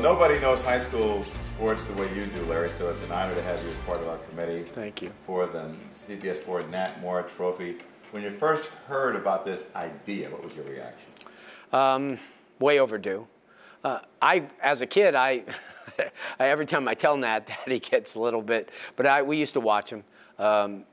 nobody knows high school sports the way you do, Larry, so it's an honor to have you as part of our committee. Thank you. For the CBS 4 Nat Moore Trophy. When you first heard about this idea, what was your reaction? Um, way overdue. Uh, I, as a kid, I, every time I tell Nat that, he gets a little bit, but I, we used to watch him. Um,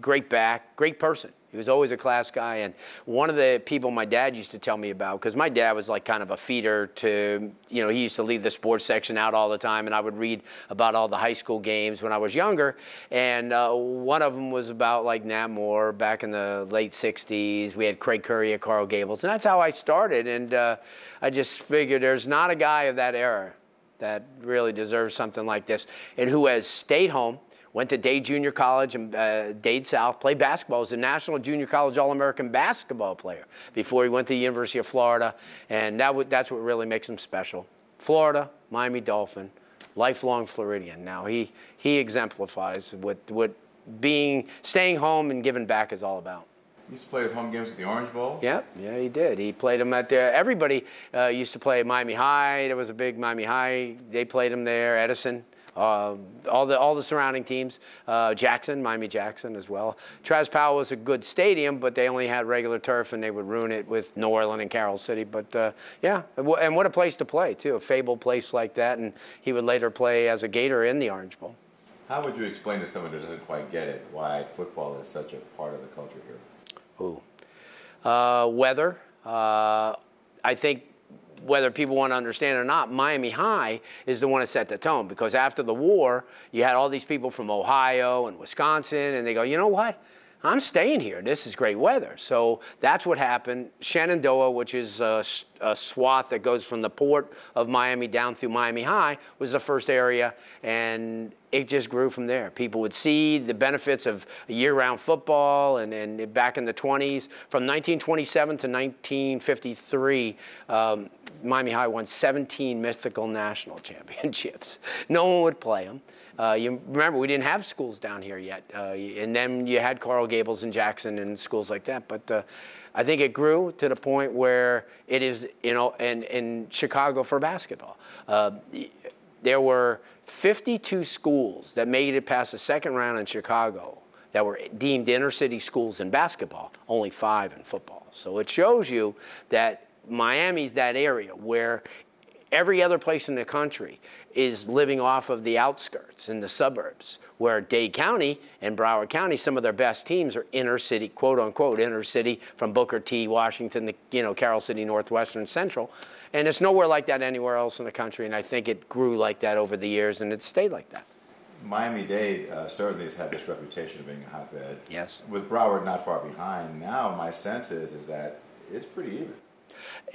great back, great person. He was always a class guy. And one of the people my dad used to tell me about, because my dad was like kind of a feeder to, you know, he used to leave the sports section out all the time. And I would read about all the high school games when I was younger. And uh, one of them was about like Nat Moore back in the late 60s. We had Craig Curry at Coral Gables. And that's how I started. And uh, I just figured there's not a guy of that era that really deserves something like this and who has stayed home went to Dade Junior College and uh, Dade South, played basketball, was a National Junior College All-American basketball player before he went to the University of Florida, and that that's what really makes him special. Florida, Miami Dolphin, lifelong Floridian. Now he he exemplifies what what being staying home and giving back is all about. He used to play his home games at the Orange Bowl. Yeah, yeah, he did. He played them at there. Everybody uh, used to play Miami High. There was a big Miami High. They played him there. Edison. Uh, all the all the surrounding teams. Uh, Jackson, Miami Jackson as well. Traz Powell was a good stadium, but they only had regular turf, and they would ruin it with New Orleans and Carol City. But uh, yeah, and what a place to play too, a fabled place like that. And he would later play as a Gator in the Orange Bowl. How would you explain to someone who doesn't quite get it why football is such a part of the culture here? Ooh, uh, weather. Uh, I think whether people want to understand or not, Miami High is the one that set the tone because after the war, you had all these people from Ohio and Wisconsin, and they go, you know what? I'm staying here. This is great weather. So that's what happened. Shenandoah, which is a, a, swath that goes from the port of Miami down through Miami High, was the first area, and it just grew from there. People would see the benefits of year-round football, and, and back in the 20s, from 1927 to 1953, um, Miami High won 17 mythical national championships. No one would play them. Uh, you remember we didn't have schools down here yet, uh, and then you had Coral Gables and Jackson and schools like that. But uh, I think it grew to the point where it is, you know, in, in Chicago for basketball. Uh, there were 52 schools that made it past the second round in Chicago that were deemed inner city schools in basketball, only five in football. So it shows you that Miami's that area where every other place in the country is living off of the outskirts in the suburbs, where Dade County and Broward County, some of their best teams are inner city, quote unquote, inner city from Booker T, Washington, the, you know, Carol City, Northwestern, Central. And it's nowhere like that anywhere else in the country. And I think it grew like that over the years and it stayed like that. Miami-Dade uh, certainly has had this reputation of being a hotbed. Yes. With Broward not far behind, now my sense is, is that it's pretty even.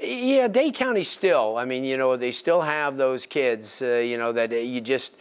Yeah, Dade County still. I mean, you know, they still have those kids, uh, you know, that you just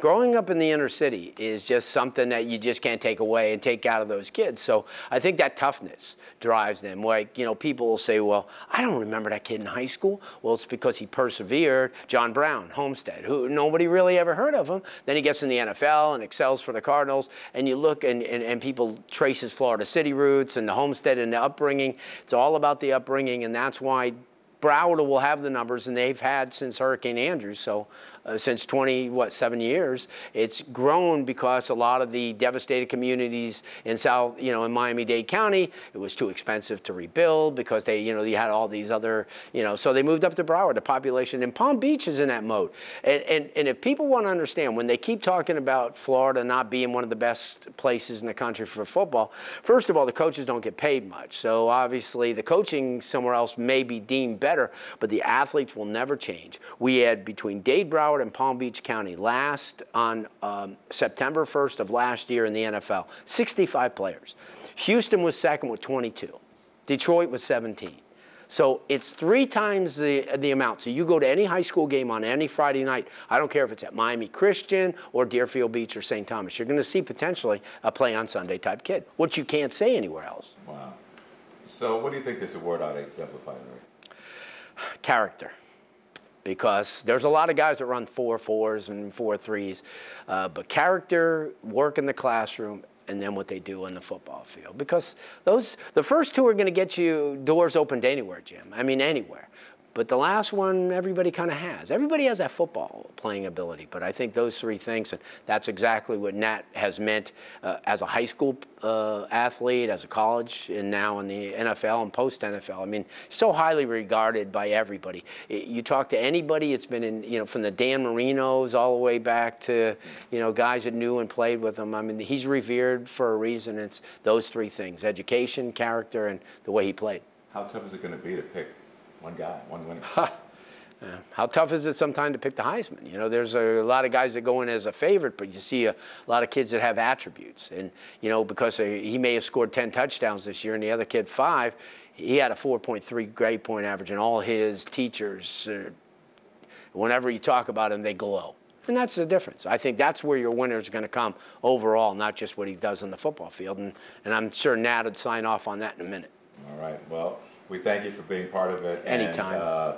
growing up in the inner city is just something that you just can't take away and take out of those kids. So I think that toughness drives them. Like, you know, people will say, well, I don't remember that kid in high school. Well, it's because he persevered. John Brown, Homestead, who nobody really ever heard of him. Then he gets in the NFL and excels for the Cardinals. And you look and, and, and people trace his Florida City roots and the Homestead and the upbringing. It's all about the upbringing. And that's why Broward will have the numbers, and they've had since Hurricane Andrew. So uh, since 20, what, seven years. It's grown because a lot of the devastated communities in South, you know, in Miami-Dade County, it was too expensive to rebuild because they, you know, you had all these other, you know, so they moved up to Broward. The population in Palm Beach is in that mode. And, and, and if people want to understand, when they keep talking about Florida not being one of the best places in the country for football, first of all, the coaches don't get paid much. So obviously the coaching somewhere else may be deemed better, but the athletes will never change. We had between Dade Broward and Palm Beach County last on um, September 1st of last year in the NFL. 65 players. Houston was second with 22. Detroit was 17. So it's three times the, the amount. So you go to any high school game on any Friday night, I don't care if it's at Miami Christian or Deerfield Beach or St. Thomas, you're going to see potentially a play on Sunday type kid, which you can't say anywhere else. Wow. So what do you think this award ought to exemplify? Character because there's a lot of guys that run four fours and four threes, uh, but character, work in the classroom, and then what they do on the football field. Because those, the first two are going to get you doors opened anywhere, Jim. I mean, anywhere. But the last one, everybody kind of has. Everybody has that football playing ability. But I think those three things, and that's exactly what Nat has meant uh, as a high school uh, athlete, as a college, and now in the NFL and post NFL. I mean, so highly regarded by everybody. You talk to anybody, it's been in, you know, from the Dan Marinos all the way back to, you know, guys that knew and played with him. I mean, he's revered for a reason. It's those three things education, character, and the way he played. How tough is it going to be to pick one guy, one winner? How tough is it sometimes to pick the Heisman? You know, there's a lot of guys that go in as a favorite, but you see a lot of kids that have attributes. And, you know, because he may have scored 10 touchdowns this year and the other kid five, he had a 4.3 grade point average, and all his teachers, uh, whenever you talk about him, they glow. And that's the difference. I think that's where your winner is going to come overall, not just what he does on the football field. And, and I'm sure Nat would sign off on that in a minute. All right. Well, we thank you for being part of it. Anytime. And, uh,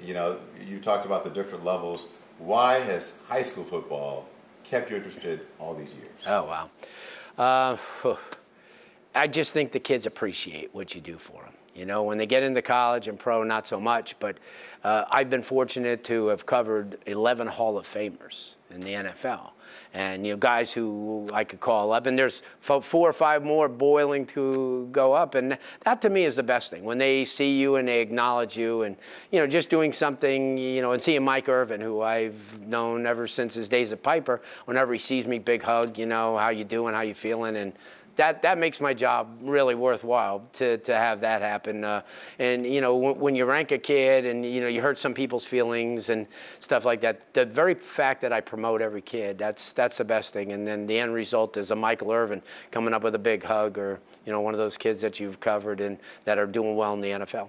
you know, you talked about the different levels. Why has high school football kept you interested all these years? Oh, wow. Uh, I just think the kids appreciate what you do for them. You know, when they get into college and pro, not so much, but uh, I've been fortunate to have covered 11 Hall of Famers in the NFL. And, you know, guys who I could call up, and there's four or five more boiling to go up. And that to me is the best thing. When they see you and they acknowledge you and, you know, just doing something, you know, and seeing Mike Irvin, who I've known ever since his days at Piper, whenever he sees me, big hug, you know, how you doing, how you feeling, and that that makes my job really worthwhile to, to have that happen. Uh, and you know, when, when, you rank a kid and you know you hurt some people's feelings and stuff like that, the very fact that I promote every kid, that's that's the best thing. And then the end result is a Michael Irvin coming up with a big hug, or you know, one of those kids that you've covered and that are doing well in the NFL.